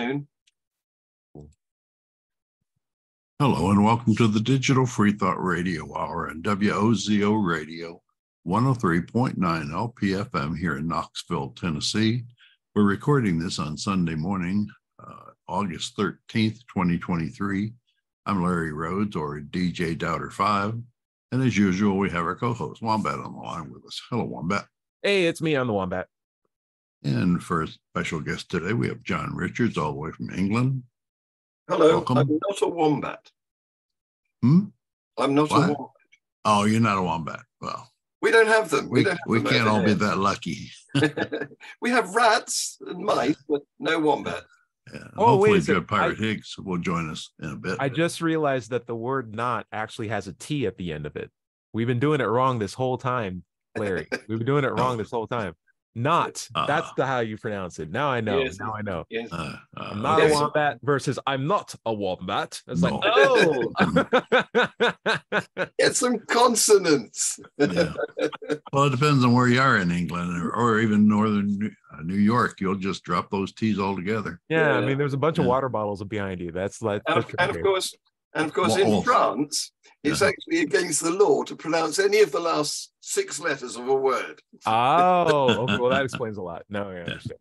afternoon. Hello and welcome to the Digital Free Thought Radio Hour and WOZO Radio 103.9 LPFM here in Knoxville, Tennessee. We're recording this on Sunday morning, uh, August 13th, 2023. I'm Larry Rhodes or DJ Doubter 5. And as usual, we have our co host Wombat on the line with us. Hello, Wombat. Hey, it's me on the Wombat. And for a special guest today, we have John Richards, all the way from England. Hello, Welcome. I'm not a wombat. Hmm? I'm not What? a wombat. Oh, you're not a wombat. Well, We don't have them. we, don't have we them can't over all be that lucky. we have rats and mice, but no wombat. Yeah, and Oh, hopefully, a. Joe Pirate I- Higgs will join us in a bit. I just realized that the word not actually has a T at the end of it. We've been doing it wrong this whole time, Larry. We've been doing it wrong this whole time. Not. That's Uh-uh. the how you pronounce it. Now I know. Yes. Now I know. Yes. Uh, uh, I'm not Yes. a wombat versus I'm not a wombat. It's like, oh. Get some consonants. yeah. Well, it depends on where you are in England or, or even northern New, uh, New York. You'll just drop those T's altogether. yeah, I mean, there's a bunch of water bottles behind you. That's like, And, that's of- and of course, and of course, Well, in all- France, it's Yeah. actually against the law to pronounce any of the last six letters of a word. oh, okay. Well, that explains a lot. No, I understand.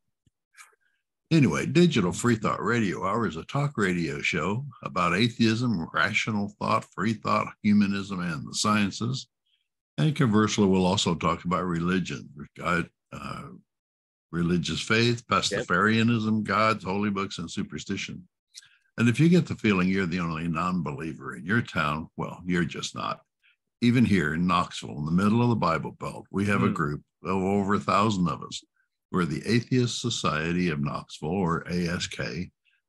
Anyway, Digital Free Thought Radio Hour is a talk radio show about atheism, rational thought, free thought, humanism, and the sciences. And conversely, we'll also talk about religion, God, uh, religious faith, Pastafarianism, gods, holy books, and superstition. And if you get the feeling you're the only non believer in your town, well, you're just not. Even here in Knoxville, in the middle of the Bible Belt, we have a Hmm. group of over a thousand of us. We're the Atheist Society of Knoxville, or ASK,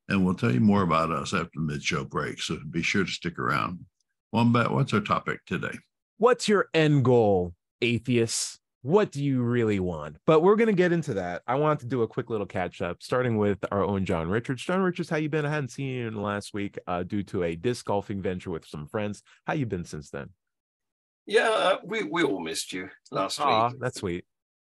and we'll tell you more about us after the mid show break. So be sure to stick around. Wombat, what's our topic today? what's your end goal, atheists? What do you really want? But we're gonna get into that. I want to do a quick little catch up, starting with our own John Richards. John Richards, how you been? I hadn't seen you in the last week uh, due to a disc golfing venture with some friends. How you been since then? Yeah, uh, we, we all missed you last Aw, week. that's sweet.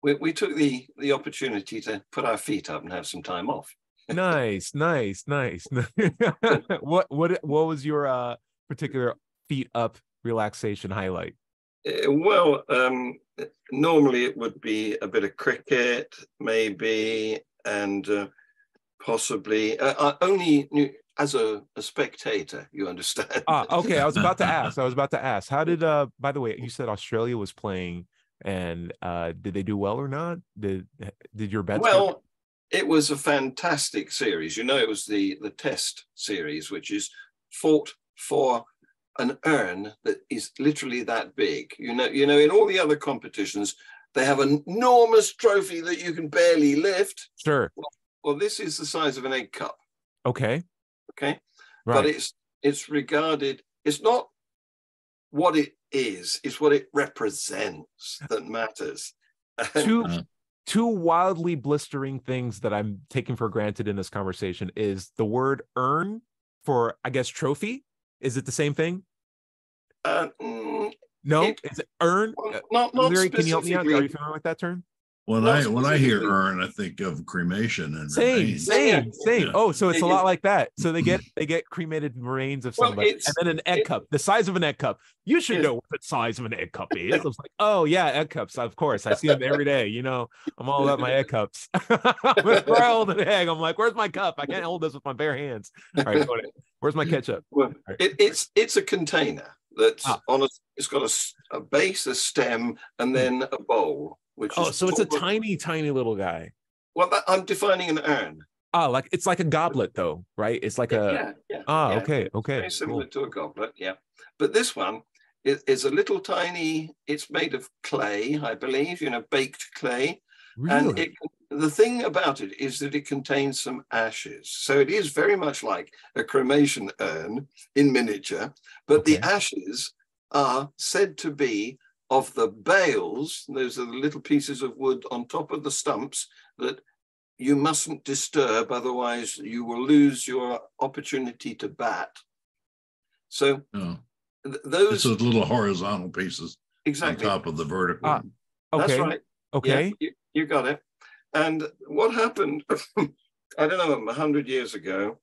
We, we took the, the opportunity to put our feet up and have some time off. nice, nice, nice. what what what was your uh particular feet up relaxation highlight? Uh, well, um, normally it would be a bit of cricket, maybe, and uh, possibly uh, uh, only as a, a spectator. You understand? Ah, okay. I was about to ask. I was about to ask. How did uh by the way, you said Australia was playing and uh did they do well or not? Did did your bets well, it was a fantastic series. You know, it was the the Test series, which is fought for an urn that is literally that big. You know, you know, in all the other competitions, they have an enormous trophy that you can barely lift. sure. Well, this is the size of an egg cup. Okay. Okay. Right. but it's it's regarded it's not what it is it's what it represents that matters two Uh, two wildly blistering things that I'm taking for granted in this conversation is the word earn for I guess trophy. Is it the same thing? uh, mm, No, It- is it earn? well, Uh, not not Larry, can you help me out? Are you familiar with that term? When Not I when I hear specifically. urn, I think of cremation and Same, remains. same, Yeah. same. Yeah. Oh, so it's a lot like that. So they get they get cremated remains of somebody, it's- and then an egg it- cup, the size of an egg cup. You should know what the size of an egg cup is. I was like, oh yeah, egg cups. Of course, I see them every day. You know, I'm all about my egg cups. Whenever I hold an egg, I'm like, where's my cup? I can't hold this with my bare hands. All right, go ahead. Where's my ketchup? well, it, it's it's a container that's ah. on a. It's got a, a base a stem and then a bowl which Oh, is so it's a taller- tiny, tiny little guy. well that, i'm defining an urn Ah, like it's like a goblet though, right? It's like a yeah yeah ah, yeah. okay, okay. very similar cool. to a goblet, yeah. But this one is, is a little tiny. It's made of clay, I believe. You know, baked clay, and Really? it. The thing about it is that it contains some ashes, so it is very much like a cremation urn in miniature. But the ashes are said to be of the bails. Those are the little pieces of wood on top of the stumps that you mustn't disturb, otherwise you will lose your opportunity to bat. So No, th- it's those those little horizontal pieces exactly. on top of the vertical. Ah, That's right. Okay. Yeah, you, you got it. And what happened I don't know, a hundred years ago,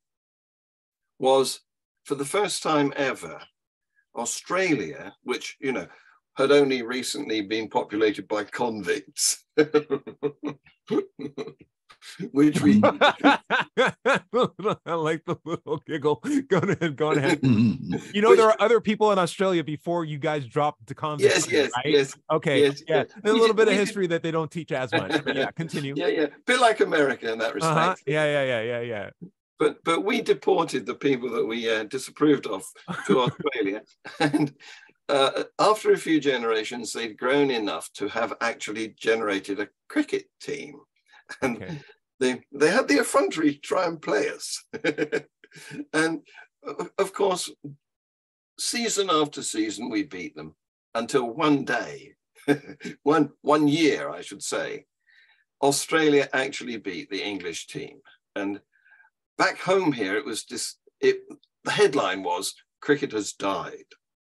was for the first time ever, Australia, which you know had only recently been populated by convicts, which we I like the little giggle. Go ahead, go ahead. You know, Which- there are other people in Australia before you guys dropped to convict. yes, yes, right? yes, Okay, yes, yeah, yes. a little bit of history that they don't teach as much. But yeah, continue. yeah, yeah, bit like America in that respect. uh-huh. Yeah, yeah, yeah, yeah, yeah. But but we deported the people that we uh, disapproved of to Australia, and uh, after a few generations, they'd grown enough to have actually generated a cricket team, and Okay. they they had the effrontery to try and play us, and of course, season after season we beat them until one day, one one year I should say, Australia actually beat the English team, and back home here it was just it. The headline was "Cricket has died."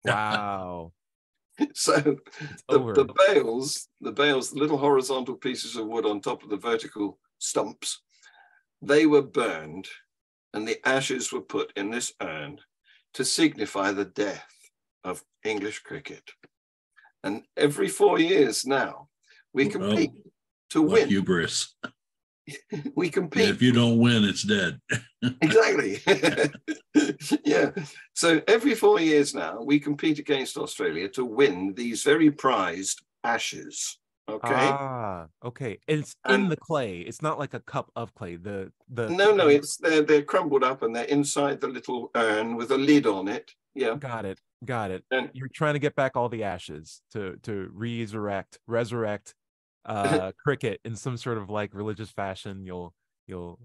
Wow. So the, the bails, the bails, the little horizontal pieces of wood on top of the vertical stumps, they were burned and the ashes were put in this urn to signify the death of English cricket. And every four years now, we compete to What win. hubris. We Yeah, compete. if you don't win, it's dead. exactly. yeah. So every four years now, we compete against Australia to win these very prized ashes. Okay. Ah, okay. It's in And- the clay. It's not like a cup of clay. The the no, no, it's they're they're crumbled up and they're inside the little urn with a lid on it. Yeah. got it. Got it. And You're trying to get back all the ashes to to resurrect, resurrect uh cricket in some sort of like religious fashion. You'll you'll,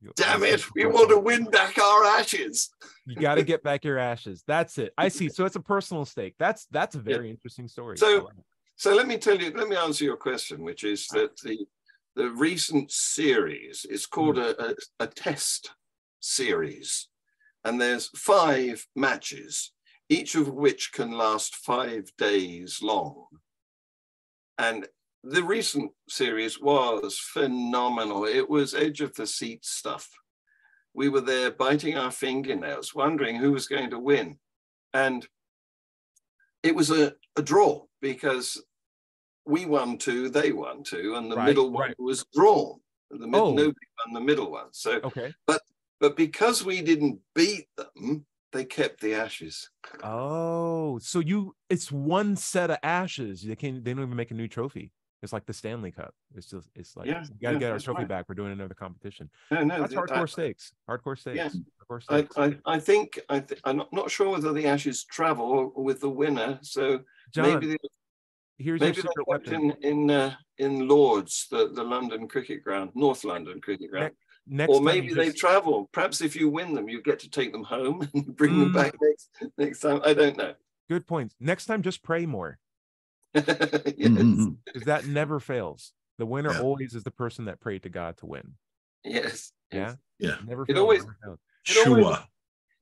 you'll damn it, we want to win back our ashes. You got to get back your ashes. That's it. I see. So it's a personal stake. That's that's a very interesting story. So- I like it. So let me tell you, let me answer your question, which is that the the recent series is called a, a, a test series, and there's five matches, each of which can last five days long. And the recent series was phenomenal. It was edge of the seat stuff. We were there biting our fingernails, wondering who was going to win. And it was a, a draw because we won two, they won two, and the Right, middle one right. was drawn. The mid, Oh. Nobody won the middle one. So, okay. but because we didn't beat them, they kept the ashes. Oh, so you it's one set of ashes. They can not they don't even make a new trophy. It's like the Stanley Cup. It's just it's like Yeah, we gotta yeah, get our trophy right. back. We're doing another competition. No, no, That's th- hardcore I- stakes. Hardcore stakes. Hardcore stakes. I, I think I th- I'm not, sure whether the ashes travel with the winner. So John, maybe they, here's maybe your they're secret weapon. in in uh, in Lord's, the, the London cricket ground, North London cricket ground. Next or maybe they just- travel. Perhaps if you win them, you get to take them home and bring them Mm. back next next time. I don't know. good points. Next time, just pray more yes. Mhm. because that never fails. The winner Yeah. always is the person that prayed to God to win. yes. Yeah. Yeah. Never It fails. always- never fails. It always-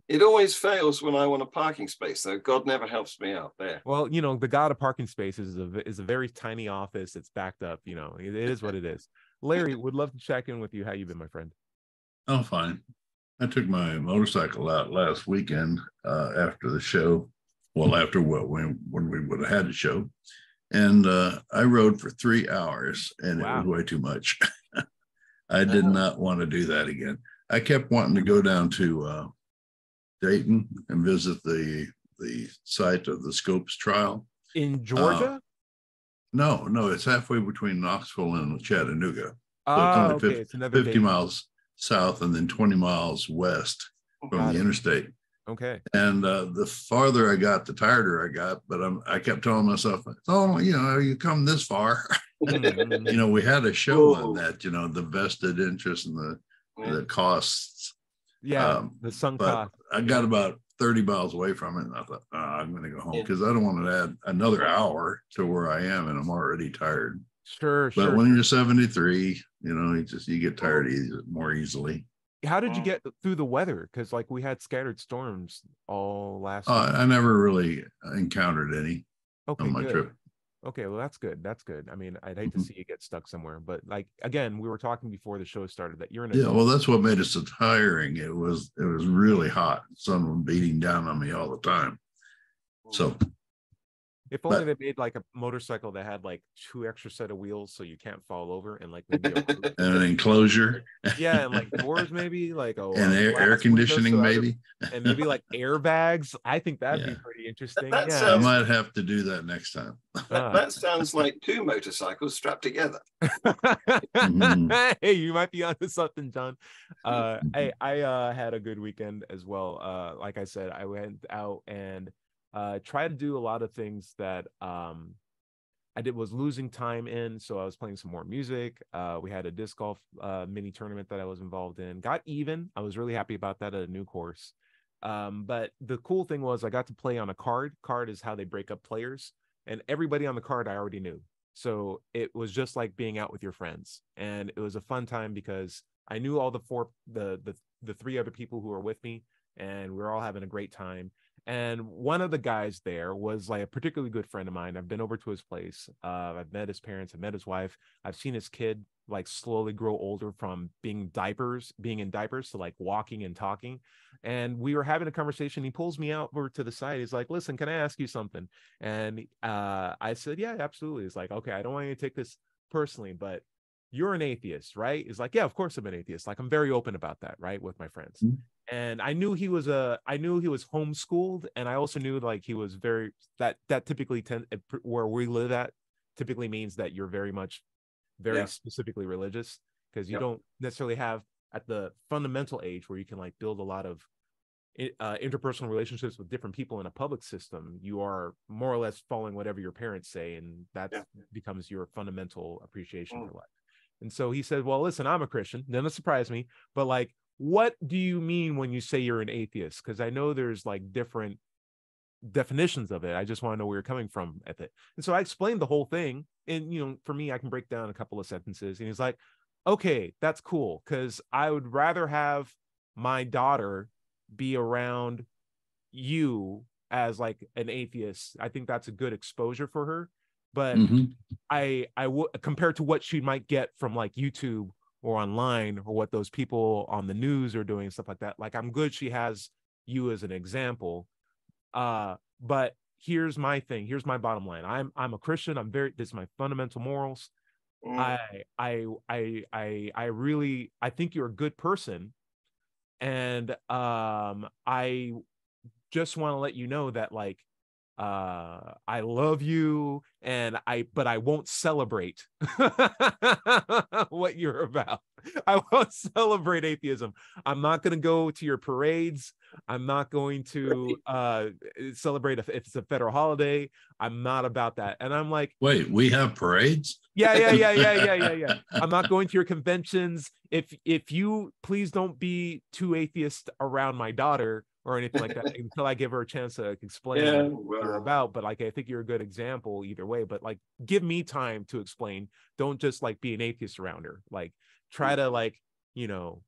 It always fails when I want a parking space, though. God never helps me out there. Well, you know, the god of parking spaces is a v- is a very tiny office. It's backed up. You know, it, it is what it is. Larry, would love to check in with you. How you been, my friend? Oh, fine. I took my motorcycle out last weekend uh, after the show. Well, after what when when we would have had the show, and uh, I rode for three hours, and it was way too much. I did not want to do that again. I kept wanting to go down to uh, Dayton and visit the the site of the Scopes trial. In Georgia? No, no, it's halfway between Knoxville and Chattanooga, Ah, only okay. fif- It's another 50 day. miles south and then 20 miles west from Got the interstate. Okay. And uh, the farther I got, the tireder I got. But I'm, I kept telling myself, "Oh, you know, you come this far." Mm, you know, we had a show Whoa. on that. You know, the vested interest and the Yeah. the costs. yeah. Um, the sunk cost. I got about 30 miles away from it, and I thought, "Ah, I'm going to go home Yeah. because I don't want to add another hour to where I am, and I'm already tired. Sure, But sure. when you're 73, you know, you just you get tired easy, more easily. How did you Mm. get through the weather? Because like we had scattered storms all last. Uh. I never really encountered any okay, on my good. trip. Okay, well that's good. That's good. I mean, I'd hate to Mhm. see you get stuck somewhere, but like again, we were talking before the show started that you're in a Yeah, well, that's what made it so tiring. It was it was really hot. Someone beating down on me all the time. So if only but- they made like a motorcycle that had like two extra set of wheels so you can't fall over and like maybe a and an enclosure yeah, and like doors maybe like a and air, air conditioning, so other- maybe. and maybe like airbags. I think that'd Yeah. be pretty interesting. that yeah. I might have to do that next time. Ah. that sounds like two motorcycles strapped together. Mhm. hey, you might be onto something, John. Uh, I I uh, had a good weekend as well. Uh, like I said, I went out and uh, tried to do a lot of things that um, I did was losing time in. So I was playing some more music. Uh, we had a disc golf uh, mini tournament that I was involved in. Got even. I was really happy about that at a new course. Um, but the cool thing was I got to play on a card. Card is how they break up players, and everybody on the card I already knew. So it was just like being out with your friends, and it was a fun time because I knew all the four, the the the three other people who were with me, and we were all having a great time. And one of the guys there was like a particularly good friend of mine. I've been over to his place. Uh, I've met his parents. I've met his wife. I've seen his kid like slowly grow older from being diapers, being in diapers to like walking and talking. And we were having a conversation. He pulls me out over to the side. He's like, "Listen, can I ask you something?" And uh, I said, "Yeah, absolutely." He's like, "Okay, I don't want you to take this personally, but you're an atheist, right?" He's like, "Yeah, of course I'm an atheist. Like I'm very open about that, right, with my friends." Mhm. And I knew he was a, I knew he was homeschooled, and I also knew like he was very that that typically tend where we live at typically means that you're very much very Yeah. specifically religious because you Yep. don't necessarily have at the fundamental age where you can like build a lot of uh, interpersonal relationships with different people in a public system you are more or less following whatever your parents say and that Yeah. becomes your fundamental appreciation Mm. for life and so he said well listen i'm a christian none surprise me but like what do you mean when you say you're an atheist because i know there's like different definitions of it i just want to know where you're coming from at it and so i explained the whole thing and you know for me i can break down a couple of sentences and he's like okay that's cool because i would rather have my daughter be around you as like an atheist i think that's a good exposure for her but Mhm. I I would compared to what she might get from like YouTube or online or what those people on the news are doing stuff like that. Like I'm good she has you as an example. Uh but here's my thing. Here's my bottom line. I'm I'm a Christian. I'm very this is my fundamental morals. Mm. I I I I I really I think you're a good person and um I just want to let you know that like uh I love you and I but I won't celebrate what you're about. I won't celebrate atheism. I'm not going to go to your parades. I'm not going to uh celebrate if, if it's a federal holiday. I'm not about that. And I'm like Wait, we have parades? yeah yeah yeah yeah yeah yeah yeah i'm not going to your conventions if if you please don't be too atheist around my daughter or anything like that until i give her a chance to explain Yeah, what you're well. about but like i think you're a good example either way but like give me time to explain. Don't just like be an atheist around her. Like try to mm. like you know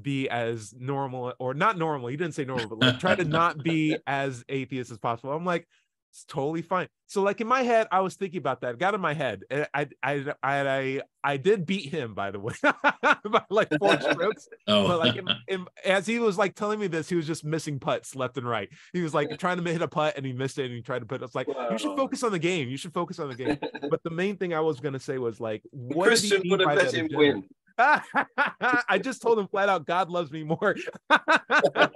be as normal or not normal he didn't say normal but like try to not be as atheist as possible. I'm like it's totally fine. So like in my head, I was thinking about that. It got in my head. and I I I I, I did beat him by the way by like four strokes. Oh, But like in, in, as he was like telling me this, he was just missing putts left and right. He was like trying to hit a putt and he missed it and he tried to put. It's like you should focus on the game. You should focus on the game. But the main thing I was gonna say was like, what did Christian would have let him win. I just told him flat out, God loves me more. but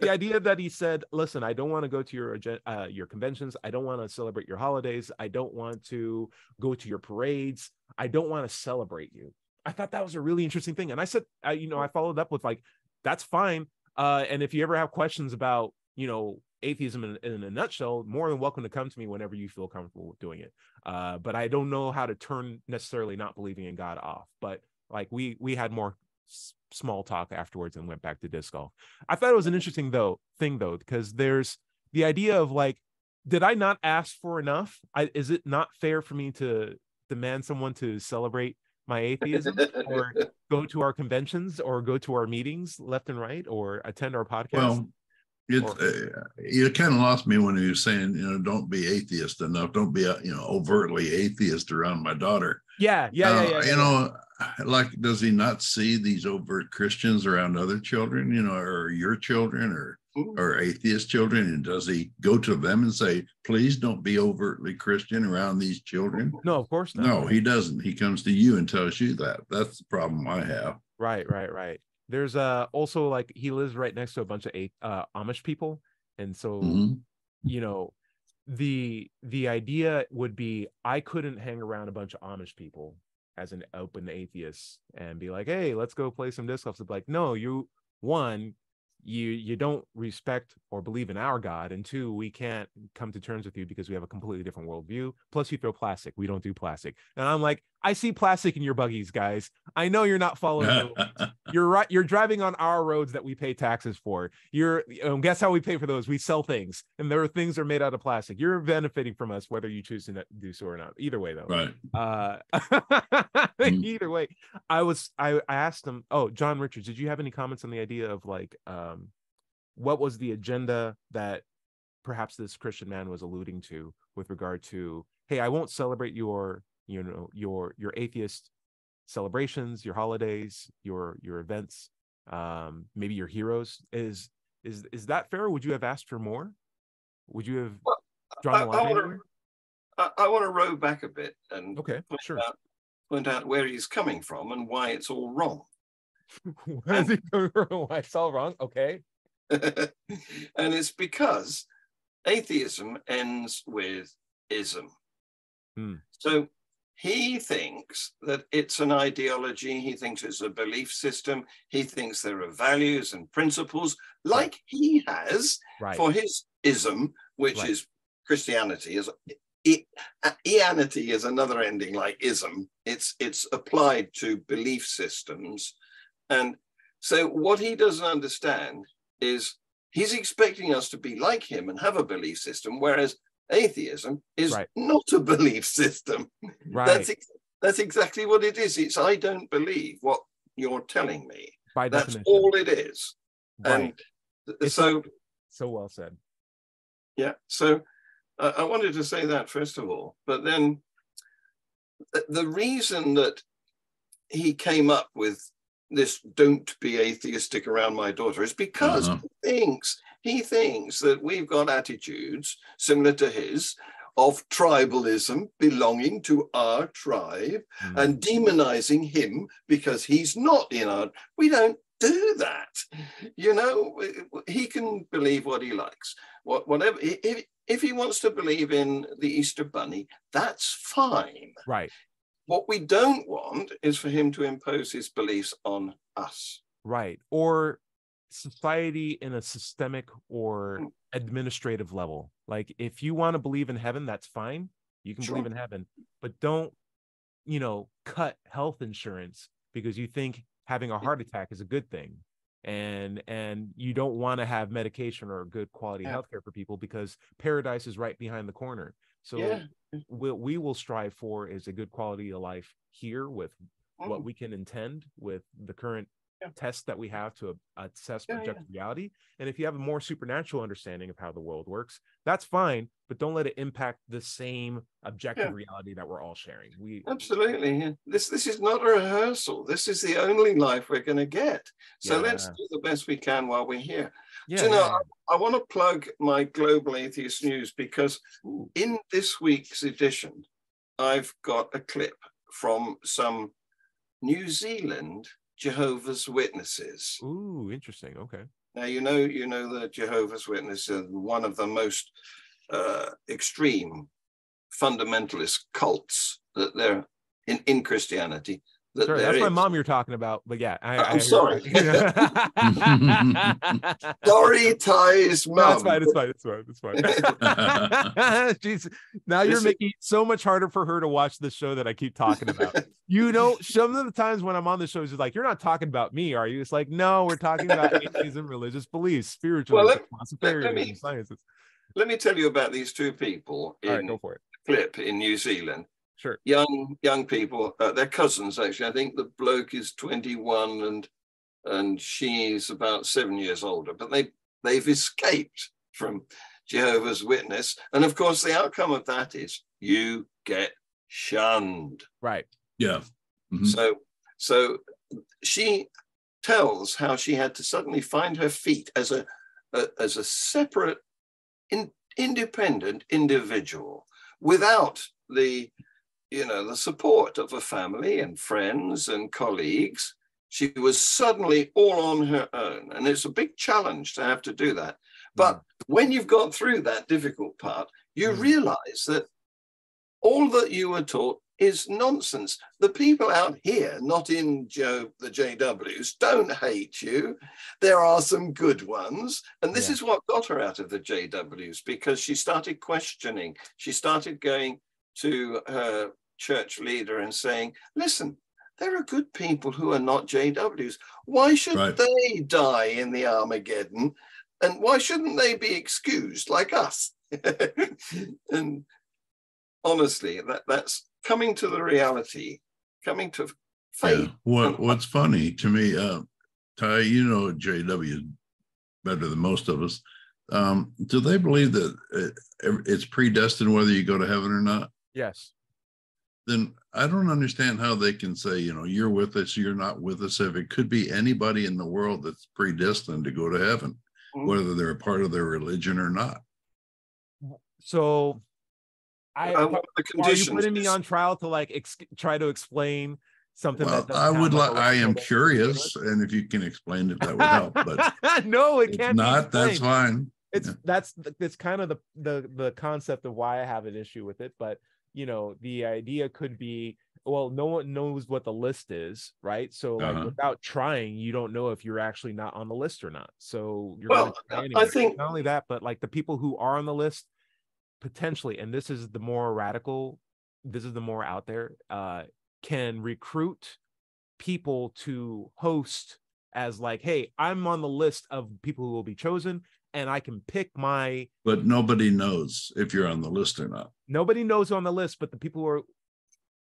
the idea that he said, "Listen, I don't want to go to your uh, your conventions. I don't want to celebrate your holidays. I don't want to go to your parades. I don't want to celebrate you." I thought that was a really interesting thing, and I said, I, you know, I followed up with like, "That's fine." Uh, and if you ever have questions about, you know, atheism in, in a nutshell, more than welcome to come to me whenever you feel comfortable with doing it. Uh, but I don't know how to turn necessarily not believing in God off. But like we we had more s- small talk afterwards and went back to disc golf. I thought it was an interesting though thing though because there's the idea of like, did I not ask for enough? I, is it not fair for me to demand someone to celebrate my atheism or go to our conventions or go to our meetings left and right or attend our podcast? well, It, uh, you kind of lost me when he was saying, you know, don't be atheist enough. Don't be, uh, you know, overtly atheist around my daughter. Yeah, yeah, yeah, Uh, yeah, yeah, You know, like, does he not see these overt Christians around other children, you know, or your children or, or atheist children? And does he go to them and say, please don't be overtly Christian around these children? No, of course not. No, he doesn't. He comes to you and tells you that. That's the problem I have. Right, right, right. There's uh also like he lives right next to a bunch of uh Amish people, and so Mhm. you know the the idea would be I couldn't hang around a bunch of Amish people as an open atheist and be like, hey, let's go play some disc golf. So like, no, you one, you you don't respect or believe in our God, and two, we can't come to terms with you because we have a completely different worldview. Plus, you throw plastic. We don't do plastic. And I'm like, I see plastic in your buggies, guys. I know you're not following. You're right. You're driving on our roads that we pay taxes for. You're um, guess how we pay for those? We sell things, and there are things are made out of plastic. You're benefiting from us, whether you choose to do so or not. Either way, though. right. Uh, Mm. either way, I was I, I asked him. Oh, John Richards, did you have any comments on the idea of like um, what was the agenda that perhaps this Christian man was alluding to with regard to hey, I won't celebrate your you know your your atheist celebrations, your holidays, your your events, um, maybe your heroes. Is is is that fair? Would you have asked for more? Would you have Well, drawn I- I line wanna- anywhere? I, I want to row back a bit and Okay, point, sure. out, point out where he's coming from and why it's all wrong. Where is he coming from? I saw wrong. Okay. and it's because atheism ends with ism. Hmm. So he thinks that it's an ideology, he thinks it's a belief system, he thinks there are values and principles like he has Right. for his ism, which Right. is Christianity, is it, uh, Ianity is another ending like ism. It's it's applied to belief systems, and so what he doesn't understand is he's expecting us to be like him and have a belief system, whereas atheism is Right. not a belief system. right. That's ex- that's exactly what it is. It's I don't believe what you're telling me. By That's definition. all it is. right. And It's so so well said. yeah, so uh, I wanted to say that first of all, but then the, the reason that he came up with this "don't be atheistic around my daughter" is because Uh-huh. he thinks he thinks that we've got attitudes similar to his of tribalism, belonging to our tribe, Mm. and demonizing him because he's not in our. We don't do that. You know, he can believe what he likes. What, whatever. If, if he wants to believe in the Easter Bunny, that's fine. Right. What we don't want is for him to impose his beliefs on us. Right. Or society in a systemic or Mm. administrative level. Like if you want to believe in heaven, that's fine. You can believe in heaven, but don't, you know, cut health insurance because you think having a heart attack is a good thing. And and you don't want to have medication or good quality Yeah. healthcare for people because paradise is right behind the corner. So Yeah. what we will strive for is a good quality of life here with what Mm. we can intend with the current Yeah. tests that we have to assess Yeah, yeah. objective reality. And if you have a more supernatural understanding of how the world works, that's fine, but don't let it impact the same objective Yeah. reality that we're all sharing. We Absolutely. yeah. This this is not a rehearsal. This is the only life we're going to get. So let's do the best we can while we're here. yeah, you know, yeah, I want to plug my Global Atheist News because. Ooh, in this week's edition, I've got a clip from some New Zealand Jehovah's Witnesses. ooh, interesting. Okay. Now you know you know the Jehovah's Witnesses are one of the most uh, extreme fundamentalist cults that they're in, in Christianity. That Sorry, there that's my mom you're talking about. But yeah, I, I'm I hear- sorry. that's Sorry, Ty's mum. fine. It's fine. It's fine. It's fine. Jeez, now you're This is- making it so much harder for her to watch the show that I keep talking about. you know, some of the times when I'm on the show, she's like, "You're not talking about me, are you?" It's like, no, we're talking about atheism, religious beliefs, spiritualism, let- philosophy, me- sciences. Let me tell you about these two people All right, in go for it. clip in New Zealand. Sure. young young people uh, they're cousins actually i think the bloke is 21 and and she's about seven years older but they they've escaped from Jehovah's Witness. And of course, the outcome of that is you get shunned. Right. Yeah. Mhm. So, so she tells how she had to suddenly find her feet as a, a as a separate, in, independent individual without the, you know, the support of a family and friends and colleagues. She was suddenly all on her own, and it's a big challenge to have to do that. But when you've got through that difficult part, you Mm. realize that all that you were taught is nonsense. The people out here, not in Joe, the JWs, don't hate you. There are some good ones. And this Yeah. is what got her out of the JWs because she started questioning. She started going to her church leader and saying, listen, there are good people who are not JWs. Why should Right. they die in the Armageddon? And why shouldn't they be excused like us? and honestly, that, that's coming to the reality, coming to Yeah. faith. What What's funny to me, uh, Ty, you know JW better than most of us. Um, do they believe that it, it's predestined whether you go to heaven or not? Yes. Then I don't understand how they can say, you know, you're with us, you're not with us. If it could be anybody in the world that's predestined to go to heaven, Mhm. whether they're a part of their religion or not. So I Uh, what the are you putting me on trial to like ex- try to explain something Well, that I would like, I am curious, and if you can explain it, that would help. But no, it can't. be not, that's fine. it's Yeah. that's th- that's kind of the the the concept of why I have an issue with it. But you know, the idea could be well, no one knows what the list is, right? So like Uh-huh. without trying, you don't know if you're actually not on the list or not. So you're Well, I think- not only that, but like the people who are on the list potentially, and this is the more radical, this is the more out there, uh, can recruit people to host as like, hey, I'm on the list of people who will be chosen, and I can pick my But nobody knows if you're on the list or not. nobody knows on the list, but the people who are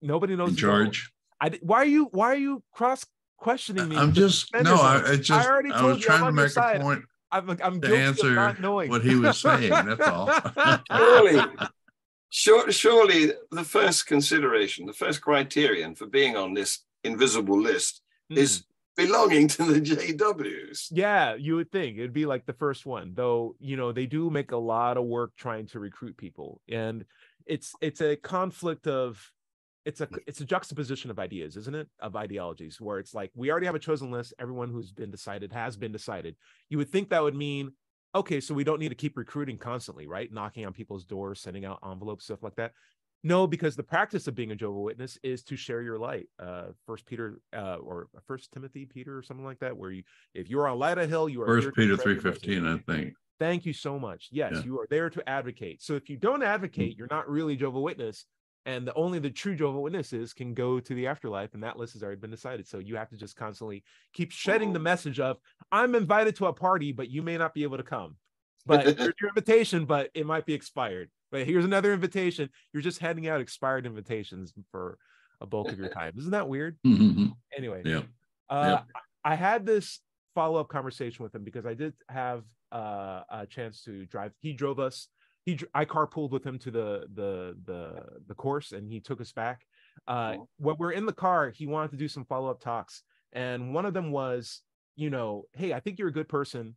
nobody knows In who's on the list. charge. I why are you why are you cross questioning me? I'm with the just no. suspenders I, on? I just already I, told was you I'm trying to on your make a side. point I'm I'm to answer not knowing what he was saying. That's all. surely, sure, surely the first consideration, the first criterion for being on this invisible list Hmm. is belonging to the JWs. Yeah, you would think it'd be like the first one, though. You know, they do make a lot of work trying to recruit people, and it's it's a conflict of it's a it's a juxtaposition of ideas, isn't it? Of ideologies, where it's like we already have a chosen list. Everyone who's been decided has been decided. You would think that would mean okay, so we don't need to keep recruiting constantly, right? Knocking on people's doors, sending out envelopes, stuff like that. No, because the practice of being a Jehovah Witness is to share your light. Uh, First Peter uh, or First Timothy Peter or something like that, where you if you're on Light of Hill, you are First Peter three fifteen, I think. Thank you so much. Yes, Yeah. you are there to advocate. So if you don't advocate, you're not really Jehovah Witness, and the only the true Jehovah Witnesses can go to the afterlife, and that list has already been decided. So you have to just constantly keep shedding the message of I'm invited to a party, but you may not be able to come. But here's your invitation, but it might be expired. But here's another invitation. You're just handing out expired invitations for a bulk of your time. Isn't that weird? Mhm. Anyway, Yeah. uh, I had this follow up conversation with him because I did have uh, a chance to drive. He drove us. He I carpooled with him to the the the the course, and he took us back. Uh, Cool. when we're in the car, he wanted to do some follow up talks, and one of them was, you know, hey, I think you're a good person,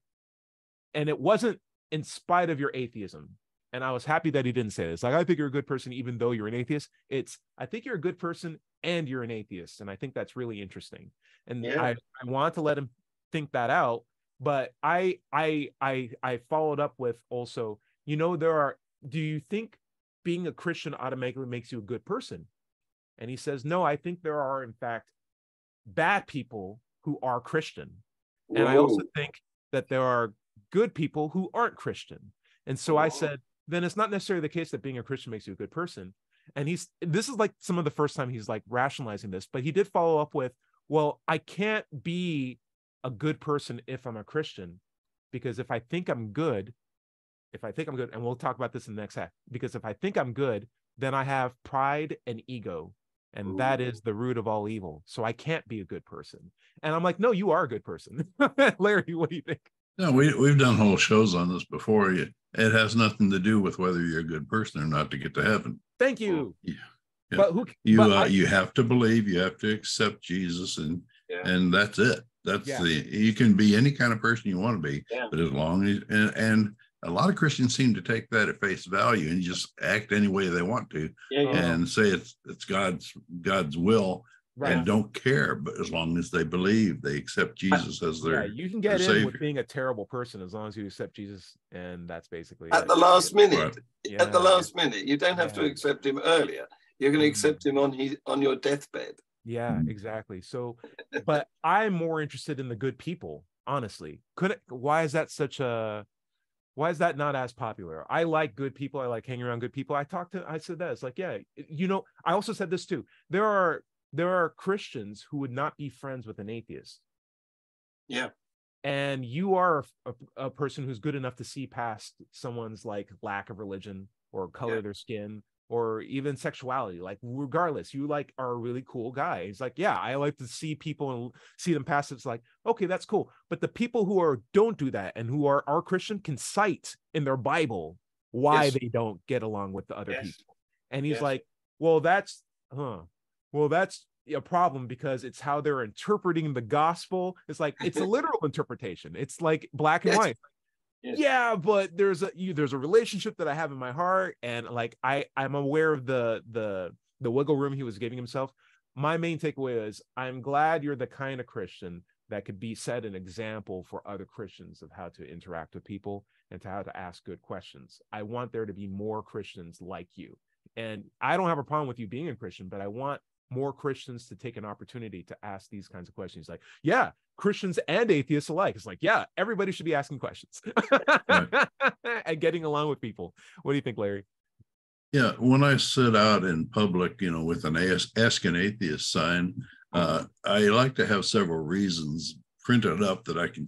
and it wasn't in spite of your atheism. And I was happy that he didn't say this. Like, I think you're a good person, even though you're an atheist. It's, I think you're a good person and you're an atheist. And I think that's really interesting. And Yeah. I, I want to let him think that out. But I, I, I, I followed up with also, you know, there are, do you think being a Christian automatically makes you a good person? And he says, no, I think there are, in fact, bad people who are Christian. And I also think that there are good people who aren't Christian. And so I said, then it's not necessarily the case that being a Christian makes you a good person. And he's this is like some of the first time he's like rationalizing this, but he did follow up with, well, I can't be a good person if I'm a Christian, because if I think I'm good, if I think I'm good, and we'll talk about this in the next half, because if I think I'm good, then I have pride and ego, and that Ooh. is the root of all evil. So I can't be a good person. And I'm like, no, you are a good person. Larry, what do you think? No, we we've done whole shows on this before. It has nothing to do with whether you're a good person or not to get to heaven. Thank you. Yeah. Yeah. But who You but uh, I- you have to believe, you have to accept Jesus, and Yeah. and that's it. That's Yeah. the you can be any kind of person you want to be, Yeah. but as long as and, and a lot of Christians seem to take that at face value and just act any way they want to Yeah, yeah. and say it's it's God's God's will right. and don't care. But as long as they believe, they accept Jesus as their. yeah, their you can get their in with being a terrible person as long as you accept Jesus, and that's basically At it. the last minute, Right. Yeah. at the last minute, you don't have to accept him earlier. You're going to Mhm. accept him on his on your deathbed. Yeah, Mhm. exactly. So, but I'm more interested in the good people, honestly. Could it, why is that such a why is that not as popular? I like good people. I like hanging around good people. I talked to I said that. It's like, yeah, you know, I also said this too. There are there are Christians who would not be friends with an atheist. Yeah. And you are a, a person who's good enough to see past someone's like lack of religion or color Yeah. of their skin or even sexuality. Like, regardless, you like are a really cool guy. He's like, yeah, I like to see people and see them past. It's like, okay, that's cool. But the people who are don't do that and who are are Christian can cite in their Bible why Yes. they don't get along with the other Yes. people. And he's Yes. like, well, that's huh. Well, that's a problem because it's how they're interpreting the gospel. It's like it's a literal interpretation. It's like black and Yes. white. Yes. Yeah, but there's a you, there's a relationship that I have in my heart, and like I I'm aware of the the the wiggle room he was giving himself. My main takeaway is I'm glad you're the kind of Christian that could be set an example for other Christians of how to interact with people and to how to ask good questions. I want there to be more Christians like you. And I don't have a problem with you being a Christian, but I want more Christians to take an opportunity to ask these kinds of questions. Like, yeah, Christians and atheists alike. It's like, yeah, everybody should be asking questions and getting along with people. What do you think, Larry? Yeah, when I sit out in public, you know, with an ask, ask an atheist sign, uh, I like to have several reasons printed up that I can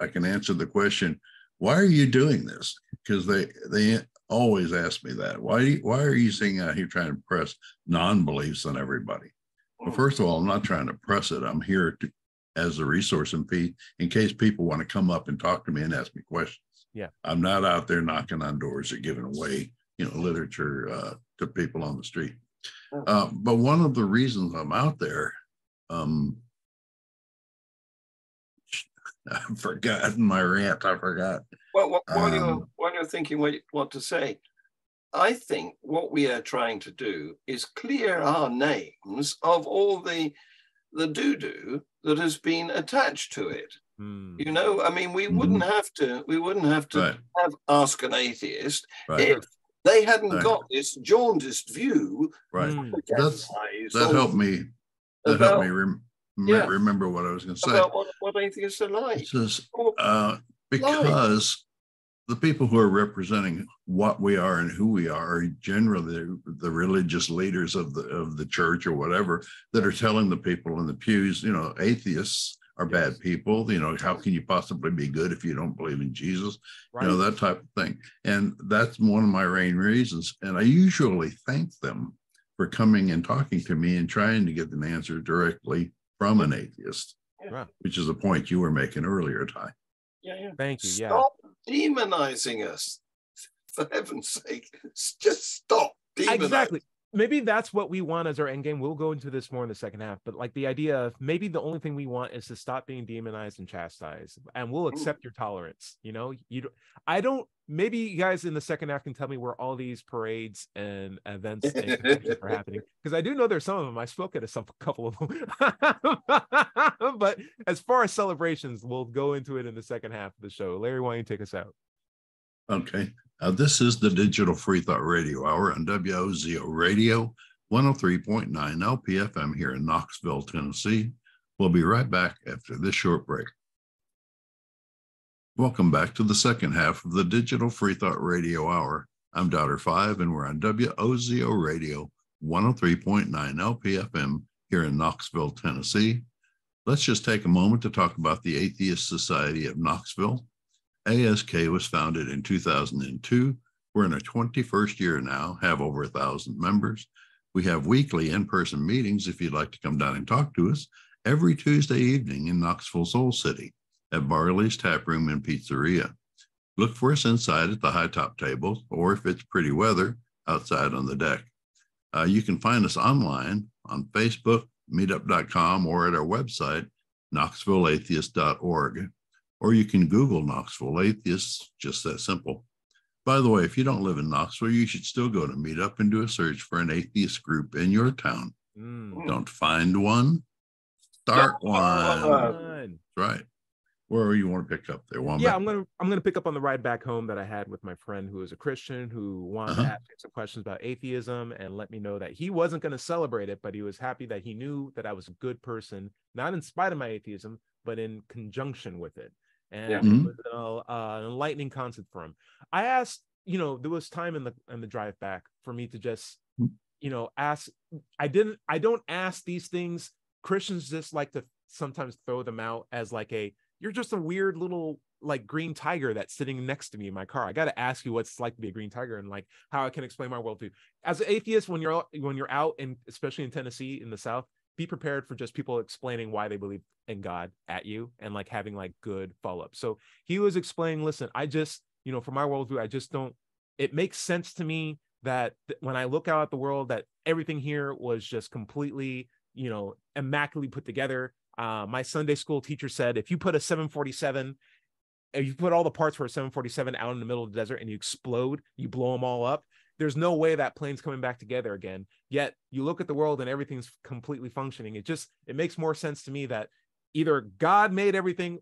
I can answer the question, why are you doing this? Because they they always ask me that. Why why are you sitting out here trying to press non-beliefs on everybody? Well, first of all, I'm not trying to press it. I'm here to as a resource and fee in case people want to come up and talk to me and ask me questions. Yeah. I'm not out there knocking on doors or giving away, you know, literature uh, to people on the street. Oh. Uh, but one of the reasons I'm out there, um, I've forgotten my rant. I forgot. Well, wh- while you're Um, while you're thinking what you want to say, I think what we are trying to do is clear our names of all the the doo doo that has been attached to it. Hmm. You know, I mean, we Mhm. wouldn't have to we wouldn't have to Right. have ask an atheist Right. if they hadn't Right. got this jaundiced view. Right. Hmm. That's- That helped me. That about- helped me rem- Yeah. remember what I was going to say. about what, what atheists are like. Says, uh, because the people who are representing what we are and who we are are generally the, the religious leaders of the of the church or whatever that are telling the people in the pews, you know, atheists are bad Yes. people. You know, how can you possibly be good if you don't believe in Jesus? Right. You know, that type of thing. And that's one of my main reasons. And I usually thank them for coming and talking to me and trying to get an answer directly from an atheist, Yeah. which is a point you were making earlier, Ty. Yeah, yeah. Thank you. Yeah. Stop demonizing us. For heaven's sake, just stop demonizing. exactly maybe that's what we want as our end game we'll go into this more in the second half but like the idea of maybe the only thing we want is to stop being demonized and chastised and we'll accept your tolerance you know you don't i don't maybe you guys in the second half can tell me where all these parades and events and are happening because i do know there's some of them i spoke at a couple of them but as far as celebrations we'll go into it in the second half of the show larry why don't you take us out Okay. Uh, this is the Digital Free Thought Radio Hour on WOZO Radio 103.9 LPFM here in Knoxville, Tennessee. We'll be right back after this short break. Welcome back to the second half of the Digital Free Thought Radio Hour. I'm Doubter 5, and we're on WOZO Radio 103.9 LPFM here in Knoxville, Tennessee. Let's just take a moment to talk about the Atheist Society of Knoxville. ASK was founded in 2002. We're in our 21st year now, have over a thousand members. We have weekly in-person meetings if you'd like to come down and talk to us every Tuesday evening in Knoxville's Old City. At Barley's Tap Room and Pizzeria. Look for us inside at the high top table, or if it's pretty weather, outside on the deck. Uh, you can find us online on Facebook, meetup.com, or at our website, knoxvilleatheist.org. Or you can Google Knoxville Atheists, just that simple. By the way, if you don't live in Knoxville, you should still go to Meetup and do a search for an atheist group in your town. Mm. Don't find one, start one. Right. Where you want to pick up there? One. Yeah, I'm gonna I'm gonna pick up on the ride back home that I had with my friend who is a Christian who wanted uh-huh. to ask some questions about atheism and let me know that he wasn't going to celebrate it, but he was happy that he knew that I was a good person, not in spite of my atheism, but in conjunction with it and yeah. mm-hmm. it was uh, an enlightening concept for him. I asked, you know, there was time in the in the drive back for me to just, mm. you know, ask. I didn't. I don't ask these things. Christians just like to sometimes throw them out as like a you're just a weird little like green tiger that's sitting next to me in my car. I got to ask you what's like to be a green tiger and like how I can explain my world to. As an atheist, when you're when you're out and especially in Tennessee in the South, be prepared for just people explaining why they believe in God at you and like having like good follow up. So he was explaining, listen, I just, you know, for my worldview, I just don't, it makes sense to me that th- when I look out at the world, that everything here was just completely, you know, immaculately put together. Uh, my Sunday school teacher said, if you put a 747, if you put all the parts for a 747 out in the middle of the desert and you explode, you blow them all up, there's no way that plane's coming back together again. Yet you look at the world and everything's completely functioning. It just it makes more sense to me that either god made everything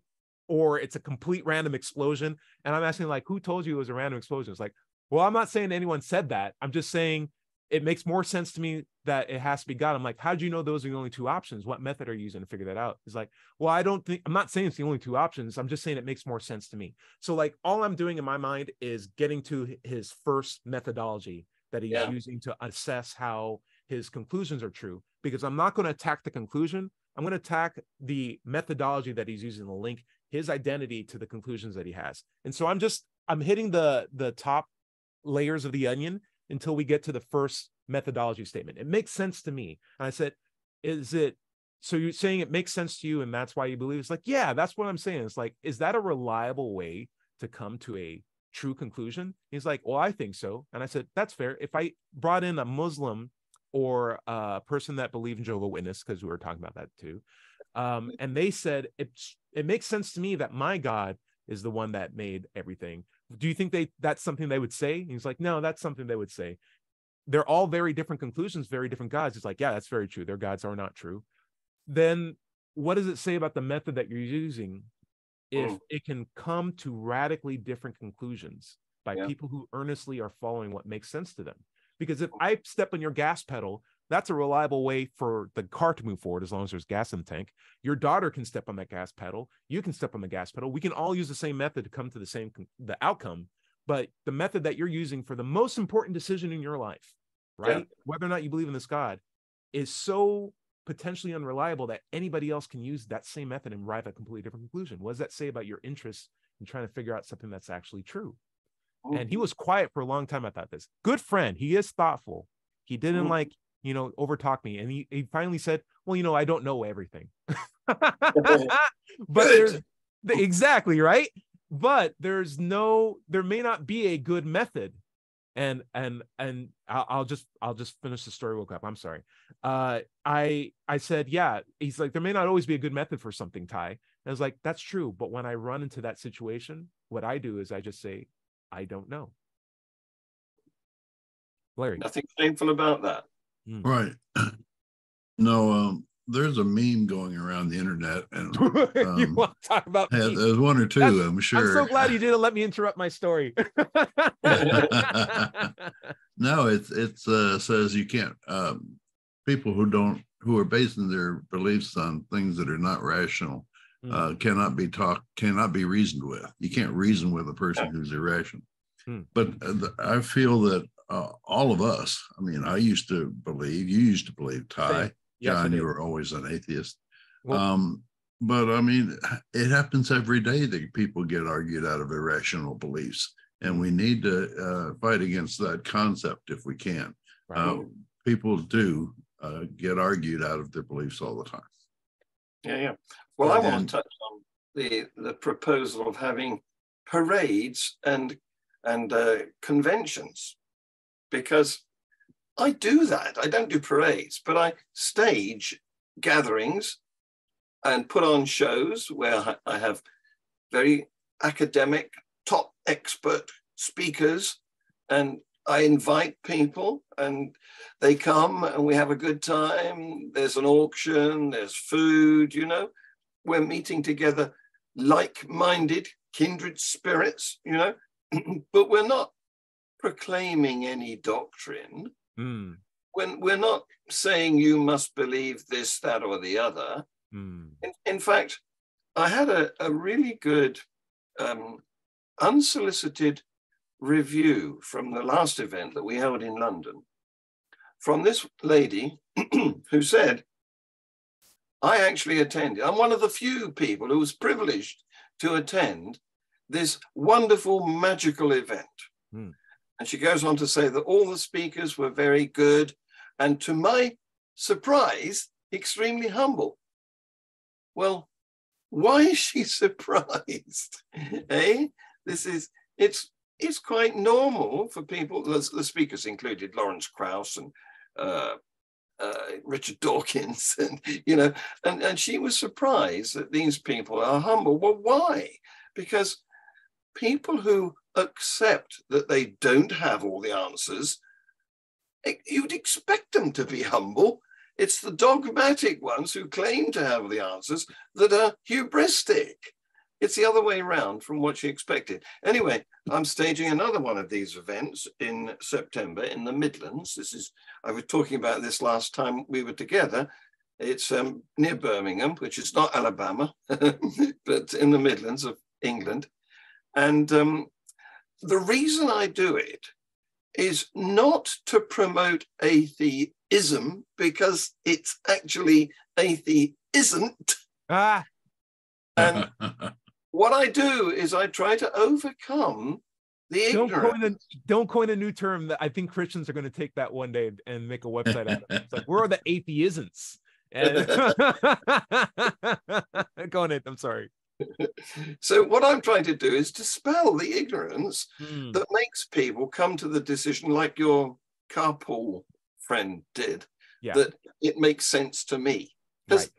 or it's a complete random explosion. And i'm asking like who told you it was a random explosion? It's like well i'm not saying anyone said that. I'm just saying it makes more sense to me that it has to be God. I'm like, how do you know those are the only two options? What method are you using to figure that out? It's like, well, I don't think I'm not saying it's the only two options. I'm just saying it makes more sense to me. So, like, all I'm doing in my mind is getting to his first methodology that he's yeah. using to assess how his conclusions are true. Because I'm not going to attack the conclusion. I'm going to attack the methodology that he's using to link his identity to the conclusions that he has. And so I'm just I'm hitting the the top layers of the onion until we get to the first methodology statement. It makes sense to me. And I said, Is it so you're saying it makes sense to you and that's why you believe? It's like, yeah, that's what I'm saying. It's like, is that a reliable way to come to a true conclusion? He's like, Well, I think so. And I said, That's fair. If I brought in a Muslim or a person that believed in Jehovah Witness, because we were talking about that too, um, and they said it's it makes sense to me that my God is the one that made everything do you think they that's something they would say? And he's like no that's something they would say. They're all very different conclusions very different gods. He's like yeah that's very true. Their gods are not true. Then what does it say about the method that you're using if mm. it can come to radically different conclusions by yeah. people who earnestly are following what makes sense to them? Because if i step on your gas pedal that's a reliable way for the car to move forward as long as there's gas in the tank. Your daughter can step on that gas pedal. You can step on the gas pedal. We can all use the same method to come to the same the outcome. But the method that you're using for the most important decision in your life, right? Yeah. Whether or not you believe in this God, is so potentially unreliable that anybody else can use that same method and arrive at a completely different conclusion. What does that say about your interest in trying to figure out something that's actually true? And he was quiet for a long time about this. Good friend. He is thoughtful. He didn't like you know, overtalk me. And he, he finally said, Well, you know, I don't know everything. but there's exactly right. But there's no, there may not be a good method. And and and I'll, I'll just I'll just finish the story real quick. I'm sorry. Uh, I I said yeah. He's like there may not always be a good method for something, Ty. And I was like that's true. But when I run into that situation, what I do is I just say I don't know. Larry, nothing shameful about that. Mm. Right. No, um, there's a meme going around the internet, and um, you want to talk about? Yeah, there's one or 2 That's, I'm sure. I'm so glad you didn't let me interrupt my story. no, it's it's uh, says you can't. Um, people who don't who are basing their beliefs on things that are not rational mm. uh, cannot be talked, cannot be reasoned with. You can't reason with a person who's irrational. Mm. But uh, the, I feel that uh, all of us. I mean, I used to believe, you used to believe, Ty, yes, John, you were always an atheist. Well, um, but I mean, it happens every day that people get argued out of irrational beliefs, and we need to uh, fight against that concept if we can. Right. Uh, people do uh, get argued out of their beliefs all the time. Yeah, yeah. Well, I want to touch on the the proposal of having parades and and uh, conventions because I do that. I don't do parades, but I stage gatherings and put on shows where I have very academic, top expert speakers, and I invite people and they come and we have a good time. There's an auction, there's food, you know. We're meeting together like minded, kindred spirits, you know, but we're not proclaiming any doctrine. Mm. When we're not saying you must believe this, that, or the other. Mm. In, in fact, I had a, a really good um, unsolicited review from the last event that we held in London from this lady who said, I actually attended. I'm one of the few people who was privileged to attend this wonderful magical event. Hmm. And she goes on to say that all the speakers were very good and to my surprise, extremely humble. Well, why is she surprised? eh? This is it's it's quite normal for people. The, the speakers included Lawrence Krauss and uh, uh, Richard Dawkins, and you know, and and she was surprised that these people are humble. Well, why? Because people who accept that they don't have all the answers, you'd expect them to be humble. It's the dogmatic ones who claim to have the answers that are hubristic. It's the other way around from what she expected. Anyway, I'm staging another one of these events in September in the Midlands. This is, I was talking about this last time we were together. It's um, near Birmingham, which is not Alabama, but in the Midlands of England. And um, the reason I do it is not to promote atheism, because it's actually atheisn't. Ah. And what I do is I try to overcome the Don't ignorance. coin, a, don't coin a new term that I think Christians are going to take that one day and make a website out of it. It's like, where are the atheisms? And... Go on, it. I'm sorry. so what I'm trying to do is dispel the ignorance Hmm. that makes people come to the decision, like your carpool friend did, Yeah. that it makes sense to me. Right.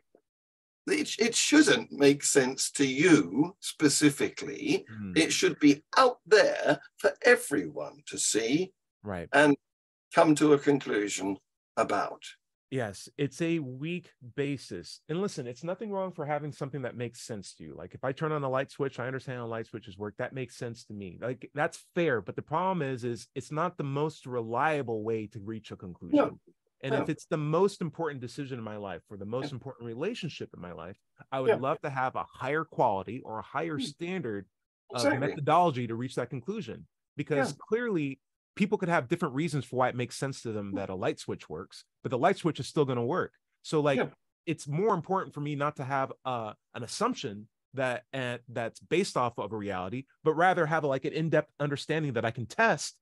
It, it shouldn't make sense to you specifically. Hmm. It should be out there for everyone to see Right. and come to a conclusion about. Yes, it's a weak basis. And listen, it's nothing wrong for having something that makes sense to you. Like if I turn on a light switch, I understand how light switches work. That makes sense to me. Like that's fair. But the problem is, is it's not the most reliable way to reach a conclusion. And if it's the most important decision in my life or the most important relationship in my life, I would Yeah. love to have a higher quality or a higher Hmm. standard of methodology to reach that conclusion. Because clearly people could have different reasons for why it makes sense to them that a light switch works, but the light switch is still going to work. So like Yeah. it's more important for me not to have uh, an assumption that uh, that's based off of a reality, but rather have like an in-depth understanding that I can test